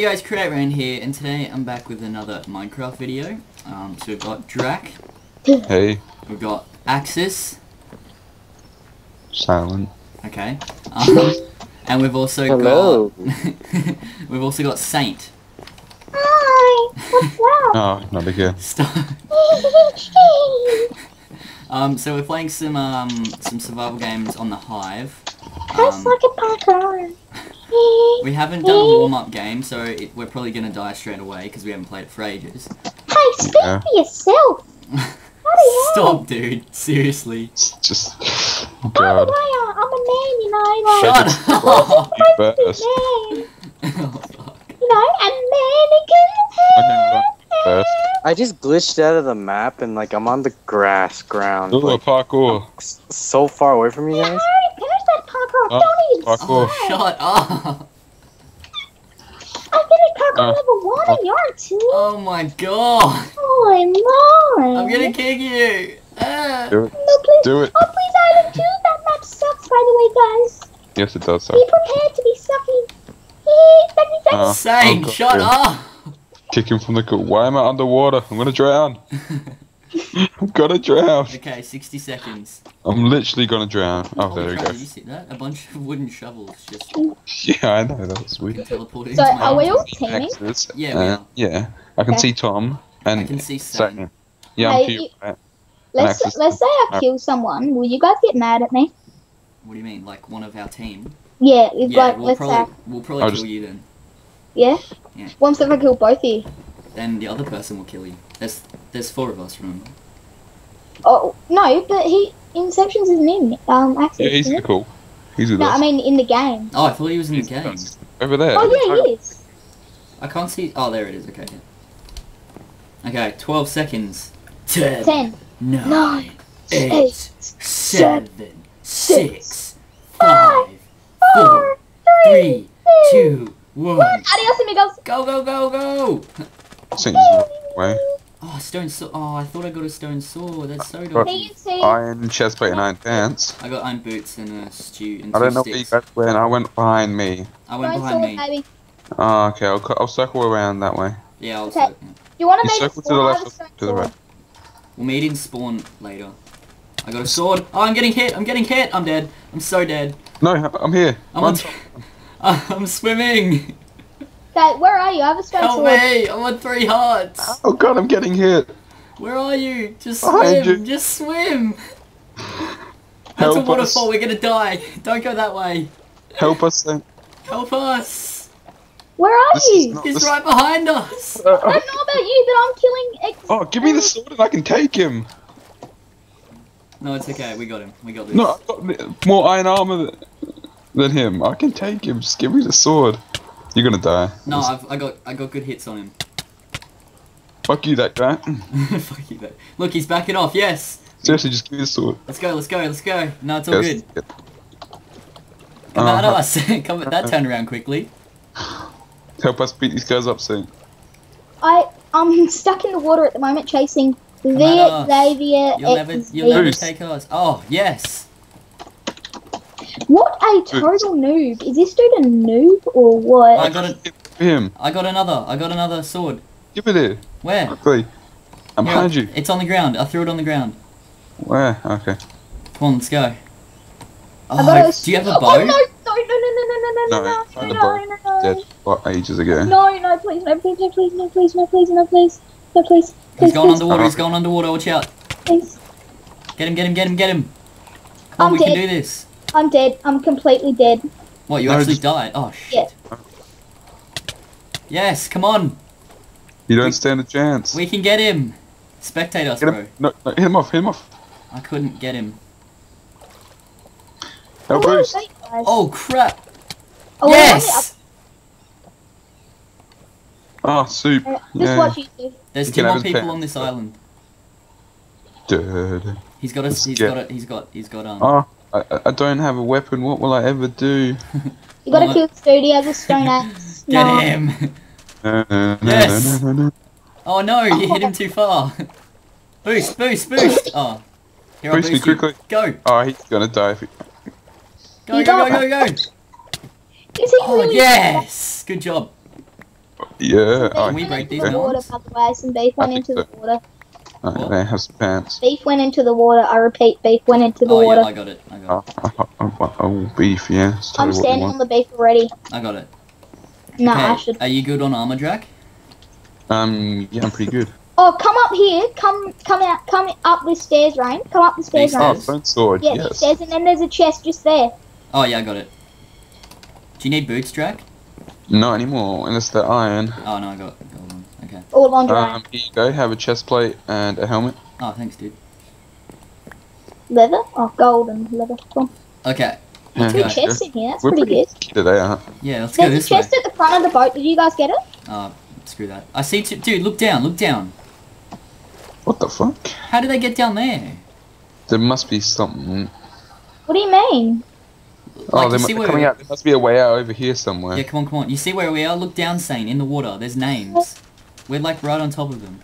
Hey guys, Create Rain here, and today I'm back with another Minecraft video. Um, so we've got Drac, Hey, we've got Axis, silent. okay, um, and we've also Hello. got we've also got Saint. Hi, what's that? Oh, not again. Stop. Um, so we're playing some um some survival games on the Hive. That's Um, like a parkour. we haven't done a warm up game, so it, we're probably gonna die straight away because we haven't played it for ages. Hey, speak Yeah. for yourself. Stop, dude. Seriously. It's just. Oh By the God. way, I- I'm a man, you know, like, Shut up. You first. oh, fuck. you know, a Okay, mannequin. first. I just glitched out of the map and like I'm on the grass ground, Ooh, like, parkour. so far away from you guys. Alright, finish. Oh, Don't even parkour. Oh, shut up. I finished parkour Uh, level one oh. and you're two. Oh my god. Holy moly. I'm gonna kick you. Ah. Do it. No, please. Do it. Oh, please, Item 2. That map sucks, by the way, guys. Yes, it does. So. Be prepared to be sucky. Sucky, sucky. Uh, Saint, oh, shut yeah. up. Kick him from the. co- Why am I underwater? I'm gonna drown. I'm gonna drown. Okay, 60 seconds. I'm literally gonna drown. Oh, Holy there we go. Did you see that? A bunch of wooden shovels just Yeah, I know. That was weird. teleported So, are we all teaming? Yeah, we uh, are. Yeah, I can Okay. see Tom and I can see Saint. Satan. Yeah, Hey, I'm you- Pete. Let's, let's say I kill someone. Will you guys get mad at me? What do you mean? Like one of our team? Yeah, we've Yeah, got, we'll let's probably, say, we'll probably I'll kill just- you then. yeah? Yeah. What if I kill both of you? Then the other person will kill you. There's there's four of us, remember? Oh, no, but he, Inceptions isn't in, um, Axis, Yeah, he's is it? cool. He's with No, us. I mean in the game. Oh, I thought he was in the game. Over there. Oh, yeah, he is. I can't see. Oh, there it is. Okay. yeah. Okay, 12 seconds. 10, Ten, 9, nine, 8, 7, 6, six, 5, 4, four, 3, 2, 1. Adios, amigos. Go, go, go, go! Satan's the way. Oh, stone sword. Oh, I thought I got a stone sword. That's so Got- dope. See you soon. Iron chest plate and iron pants. I got iron boots and a stew and I don't know where you sticks. guys went. I went behind me. I went behind me. baby. Oh, okay. I'll, I'll circle around that way. Yeah, I'll Okay. so, You want to make circle to the left, sword? to the right. We'll meet in spawn later. I got a sword. Oh, I'm getting hit. I'm getting hit. I'm dead. I'm so dead. No, I'm here. I'm Run. on. I'm swimming. Okay, where are you? I have a stone Help sword. me! I'm on three hearts. Oh god, I'm getting hit. Where are you? Just Behind swim. you. Just swim. That's Help a us. waterfall. We're gonna die. Don't go that way. Help us then. Help us. Where are This you? He's this- right behind us. Uh, I don't know about you, but I'm killing. Ex- Oh, give me the sword and I can take him. No, it's okay. We got him. We got this. No, I've got more iron armor than, than him. I can take him. Just give me the sword. You're gonna die. No, I've, I got I got good hits on him. Fuck you, that guy. Fuck you, that. Look, he's backing off. Yes. Seriously, just give me the sword. Let's go. Let's go. Let's go. No, it's all Yes. good. Come at Uh-huh. us. Come. at That turned around quickly. Help us beat these guys up soon. I I'm stuck in the water at the moment, chasing the on, Xavier You'll never. You'll never Boost. take us. Oh yes. What a total noob! Is this dude a noob or what? I got a. Him. I got another. I got another sword. Give it here. Where? Quickly. I'm Here, behind you. It's on the ground. I threw it on the ground. Where? Okay. Come on, let's go. I Oh, got a- do you have a bow? Oh bow? no! No! No! No! No! No! No, No! find No! the No! bow. No! No! Dead. What, ages ago. No! No! Please! No! Please! No! Please! No! Please! No! Please! No! Please! No! Please! He's Please! going Please! underwater. He's going underwater. Watch out. Please! Get him. Get him. Get him. Get him. Come on, I'm we can dead. do this. I'm dead. I'm completely dead. What? You No, actually just- died? Oh shit. Yes. Come on. You don't stand a chance. We can get him. Spectate us, Hit bro. him. No, no, hit him off. Hit him off. I couldn't get him. Help Oh, boost. Oh crap! Oh, yes. Oh, soup. wait, wait. Just Yeah. watch you. There's You two more people pet. on this island. Dude. He's got a. Let's He's get- got a. He's got. He's got um. Oh, I, I- I don't have a weapon. What will I ever do? You gotta Well, kill this dude. He has a stone axe. Get No. him! No, no, no, Yes. no. Oh no! You hit him too far. boost! Boost! Boost! Oh. Here, I'll Boost me quickly. Go! Oh, he's gonna die if he... Go! You Go! Go! got Go! Go! Is he Oh really? yes! Good job. Yeah, Beef I Can we break these the water, melons? by the way. Some beef went into the water. I may have some pants. Beef went into the water. I repeat, beef went into the Oh water. yeah, I got it. I got it. Oh, oh, oh, oh, beef, yeah. Let's I'm you what you standing on the beef already. I got it. No, okay. I should. Are you good on armor Jack? Um, yeah, I'm pretty good. Oh, come up here. Come, come out. Come up the stairs, Rain. Come up the stairs, These Oh, Rain. stairs? bone sword, Yeah, these yes. stairs, and then there's a chest just there. Oh yeah, I got it. Do you need boots, Jack? Not anymore, unless they're iron. Oh no, I got gold ones. Okay. All laundry. Um, here you go, have a chest plate and a helmet. Oh, thanks, dude. Leather? Oh, gold and leather. Cool. Okay. Yeah, Two Okay. chests in here. That's We're pretty good. Today, huh? Yeah, let's go There's a this way. chest at the front of the boat. Did you guys get it? Oh, screw that. I see two. Dude, look down. Look down. What the fuck? How did they get down there? There must be something. What do you mean? Oh, Like, they you mu- see they're where coming out. There must be a way out over here somewhere. Yeah, come on, come on. You see where we are? Look down, Saint, in the water. There's names. We're like right on top of them.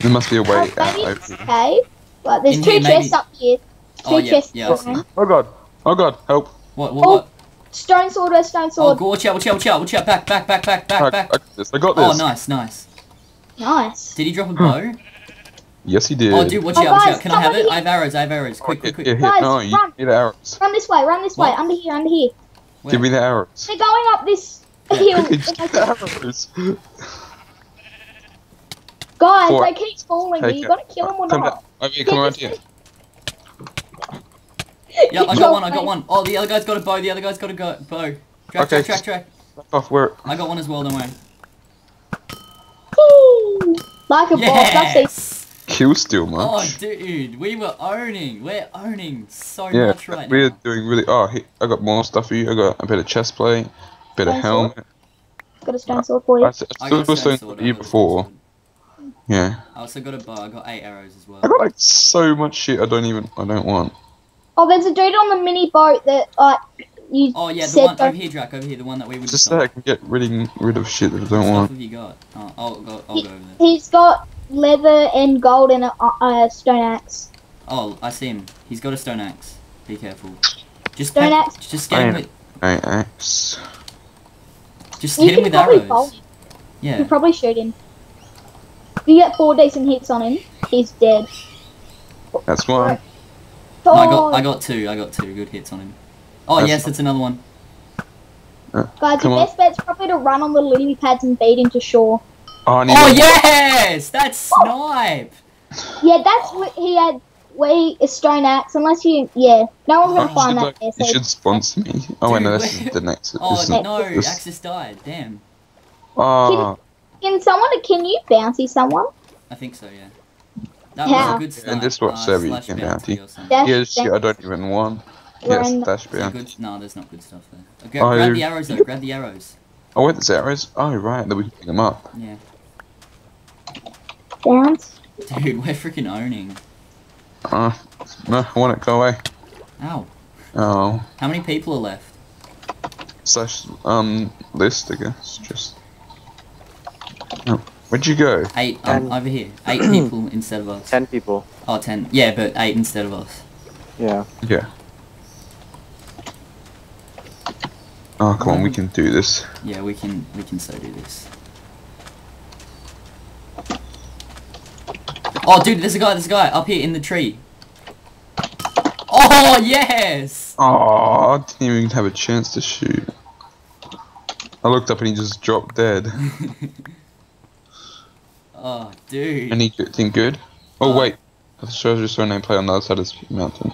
There must be a Oh, way out maybe over here. cave. But there's In two here, maybe. chests up here. Oh, two Oh, yeah, chests. yeah, I Oh god. Oh god, help. What? What? Oh, what? Stone sword or stone Oh, sword. go, watch out! Watch out! Watch out! Watch out! Back! Back! Back! Back! I, Back! I Back! got this. I got oh, this. Oh, nice, nice. Nice. Did he drop a bow? Yes, he did. Oh, dude, watch Oh, out! Watch guys, out! Can I have it? here. I have arrows. I have arrows. Oh, quick! Here, Quick! here, Quick! here. Guys, No, you run. need arrows. Run this way. Run this way. Under here. Under here. Where? Give me the arrows. They're going up this Yeah. hill. Give me the arrows. Guys, Four. they keep falling. Take you it. gotta kill them or Come not. down. Over here, come around here. Yeah, I got one. I got one. Oh, the other guy's got a bow. The other guy's got a go bow. Track, Okay. track, track, track. Back off where? I got one as well. Don't worry. Woo! Like a boss. That's it. Yes. Kill steal Oh, dude, we were owning. We're owning so yeah, much right we're now. doing really. Oh, here, I got more stuff for you. I got a bit of chest plate, bit of Thanks, helmet. Got a stone sword for I, you. s- I I still got a stone stone sword. you before. Yeah. I also got a bow. I got eight arrows as well. I got like so much shit I don't even I don't want. Oh, there's a dude on the mini boat that like you Oh yeah, the said one over here, Drac. Over here, the one that we were Just just so on. I can get rid, rid of shit that I don't stuff want. have you got? Oh, I'll go. I'll He- go over there. He's got leather and gold and a, a stone axe. Oh, I see him. He's got a stone axe. Be careful. Just Stone axe? Just get him I with. Axe. Just You hit him can with probably arrows. bowl him. You Yeah. could probably shoot him. If you get four decent hits on him, he's dead. That's one. No, I Oh, got. I got two. I got two good hits on him. Oh That's yes, not- that's another one. Uh, guys, come your on. best bet's probably to run on the lily pads and beat him to shore. Oh, Oh yes, that's snipe. Yeah, that's what he had. Where he a stone axe, unless you, yeah, no one's gonna find that like, there. you should sponsor me. Oh wait, no, this is the next. Oh this is, Isn't no, this- Axis died. Damn. Oh, can someone, can you bounty someone? I think so. Yeah. That How? was a good snipe. And this what uh, server you can bounty bounty. or something. Dash yeah, shit, I don't even want. We're Yes, dash Is there bounty. good? No, there's not good stuff there. Uh, gra- Oh, grab the arrows though. Grab the arrows. Oh wait, there's arrows. Oh right, then we can pick them up. Yeah. Bounce. Dude, we're freaking owning. Uh, no, I want it. Go away. Ow. Oh, How many people are left? slash um list, I guess. Just. Oh, where'd you go? Eight. Um, Ten. over here. Eight people instead of us. Ten people. Oh, ten. Yeah, but eight instead of us. Yeah. Yeah. Oh come on, we can do this. Yeah, we can. We can so do this. Oh, dude, there's a guy. There's a guy up here in the tree. Oh yes. Oh, I didn't even have a chance to shoot. I looked up and he just dropped dead. oh, dude. Anything good? Oh Uh, wait, I shows your surname play on the other side of this mountain.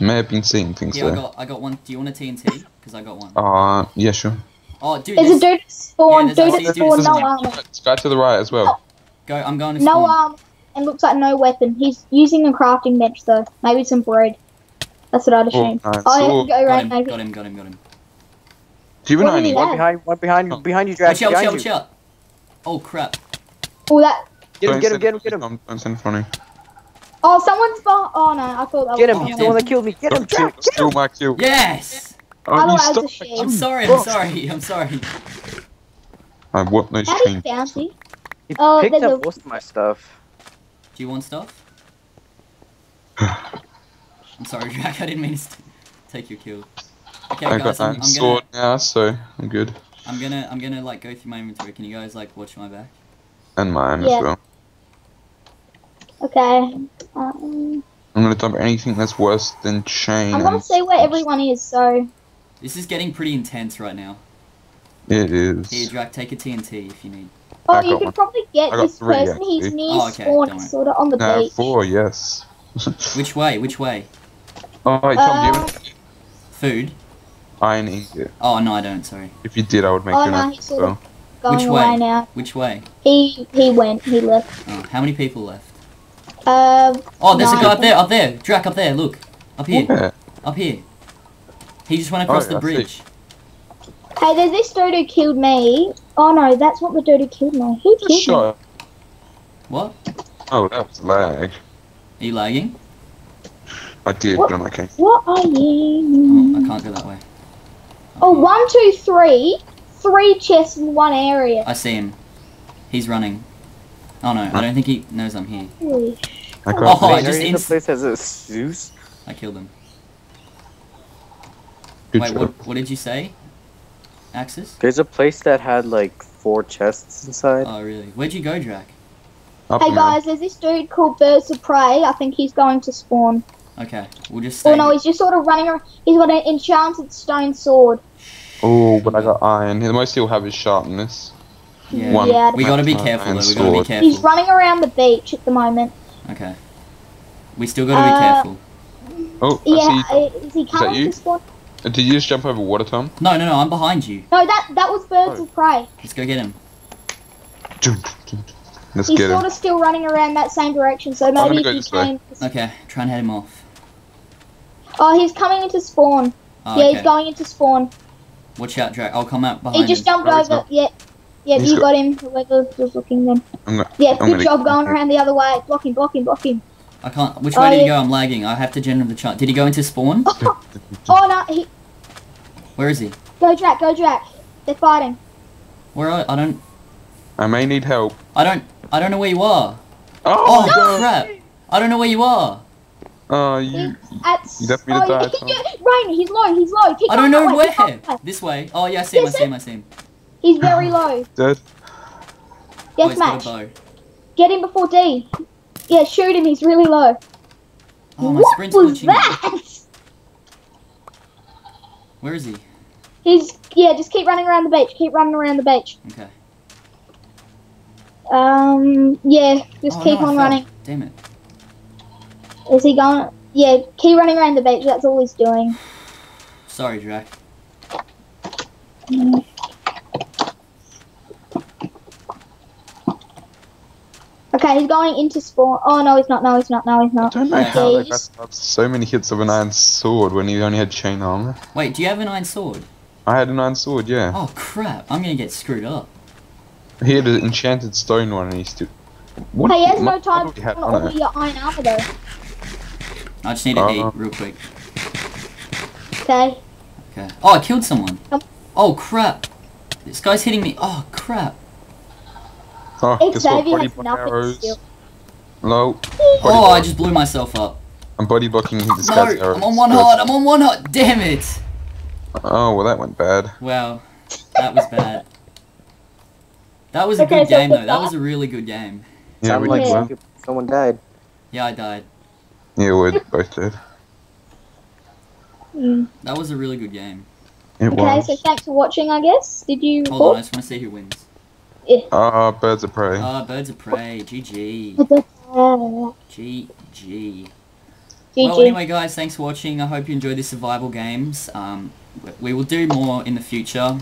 May have been seeing things Here, I got. I got one. Do you want a TNT? Because I got one. Uh, yeah, sure. Oh, dude. There's a there's- dude spawn, Yeah, dude a- at dude, spawn, there's no a- armor. This guy to the right as well. Go. I'm going to No spawn. armor, and looks like no weapon. He's using a crafting bench though. Maybe some bread. That's what I'd Oh, assume. nice. Oh, yeah, Oh, go Got right, him. Got him. Got him. Got him. do you even know What did he? One behind, one behind you, Oh. behind you, Drax, Watch out! Watch out! Watch out! Oh crap! Oh, that. Get him, Don't get him, get him, get him. Don't, don't send funny. Oh, someone's behind. Oh no, I thought that Get was. him, Oh, he's yeah. the one that killed me. Get him, Don't kill, Drax, get him. my kill. Yes. Oh, you Otherwise, stop it's a my shame. I'm sorry. I'm sorry. I'm sorry. I want those How do you chains. bounty? He Oh, picked there's up a- most of my stuff. Do you want stuff? I'm sorry, Jack. I didn't mean to take your kill. Okay, I guys. got I'm, I'm sword gonna. now, so I'm good. I'm gonna I'm gonna like go through my inventory. Can you guys like watch my back? And mine Yeah. as well. Okay. Um, I'm gonna dump anything that's worse than chain. I'm gonna and- see where everyone is. So This is getting pretty intense right now. It is. Here, Drac, take a TNT if you need. Oh, I you got could one. probably get I this three, person. He's actually. near Oh, okay, spawn, sort of on the No, beach. four, yes. Which way? Which way? oh, hey, Tom, do you Uh, have Food? iron ingot? Oh no, I don't. Sorry. If you did, I would make Oh, you no, an he's sort of Going Which away way? now. Which way? He he went. He left. Oh, how many people left? Um. Oh, there's a guy up there. Up there. Drac, up there. Look. Up here. Yeah. Up here. He just went across Oh, the I see. Bridge. Hey, there's this dude who killed me. Oh no, that's not the dude who killed me. Who Just killed me? What? Oh, that was lag. Are you lagging? I did, What? but I'm okay. What are Oh, you? I can't go that way. Oh, one, two, three. Three chests in one area. I see him. He's running. Oh no, I don't think he knows I'm here. Holy I got Oh, I Is just any inst- place has a Zeus? I killed him. good Wait, job. what, what did you say? Axis? There's a place that had like four chests inside. Oh really? Where'd you go, Drac? Up Hey now. guys, there's this dude called Birds of Prey. I think he's going to spawn. Okay, we'll just stay. Oh no, he's just sort of running around. He's got an enchanted stone sword. Oh, but I got iron. The most he'll have is sharpness. yeah. One. Yeah. We gotta be careful and though. We gotta be careful. He's running around the beach at the moment. Okay. We still gotta be Uh, careful. Oh, I Yeah, see. uh, is he coming you? to spawn? Did you just jump over water, Tom? No, no, no, I'm behind you. No, that that was Birds Oh. of Prey. Let's go get him. Let's He's get sort him. of still running around that same direction. So maybe if he this way. came. Okay, try and head him off. Oh, he's coming into spawn. Oh, yeah, okay. he's going into spawn. Watch out, Drac. I'll come out behind He just him. jumped No, over. not. Yeah, yeah, He's you got- got him. Whoever was looking then. I'm gonna, Yeah, I'm good gonna- job going around the other way. Block him, block him, block him. I can't. Which Oh, way did he go? I'm lagging. I have to generate the chart. Did he go into spawn? Oh, oh, oh no, he Where is he? go Jack, go Jack. They're fighting. Where are I don't. I may need help. I don't. I don't know where you are. Oh, Oh no. crap! I don't know where you are. Oh, you. He's at. You left me to oh, die, yeah, Tom. Rain, he's low, he's low. Keep I don't know way, where. way. This way. Oh yeah, I see him. I Yes, see him. I see him. He's very low. Dead. Oh, he's got a Deathmatch. bow. Get him before D. Yeah, shoot him. He's really low. Oh, my what sprint's was that? Where is he? He's yeah. Just keep running around the beach. Keep running around the beach. Okay. Um. Yeah. Just Oh, keep no, on running. Damn it. Is he going? Yeah. Keep running around the beach. That's all he's doing. Sorry, Drac. Okay, he's going into spawn. Oh no, he's not. No, he's not. No, he's not. I not. don't know how that guy Please. got so many hits of an iron sword when he only had chain armor. Wait, do you have an iron sword? I had an iron sword, yeah. Oh crap! I'm gonna get screwed up. He had an enchanted stone one and he still. What Hey, he has what no time to put on all your iron armor though. I just need to Uh. eat real quick. Okay. Okay. Oh, I killed someone. Oh crap! This guy's hitting me. Oh crap! Oh, Xavier guess what? Body has nothing arrows. steal. Low. Oh, I just blew myself up. I'm body blocking this No, guy's arrows. I'm on one Good. heart. I'm on one heart. Damn it! Oh, well, that went bad. Wow, that was bad. That was a Okay, good so game though. That that- was a really good game. Yeah, Sounded we like did Yeah. well. someone died. Yeah, I died. Yeah, we both did. Mm. That was a really good game. It Okay, was. so thanks for watching. I guess. Did you? Hold on, I just want to see who wins. Ah, birds of prey. Ah, Birds of Prey. GG. GG. GG. Well, anyway, guys, thanks for watching. I hope you enjoyed the survival games. Um, we will do more in the future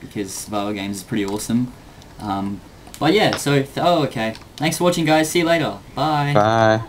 because survival games is pretty awesome. Um, but yeah, so oh, okay. Thanks for watching, guys. See you later. Bye. Bye.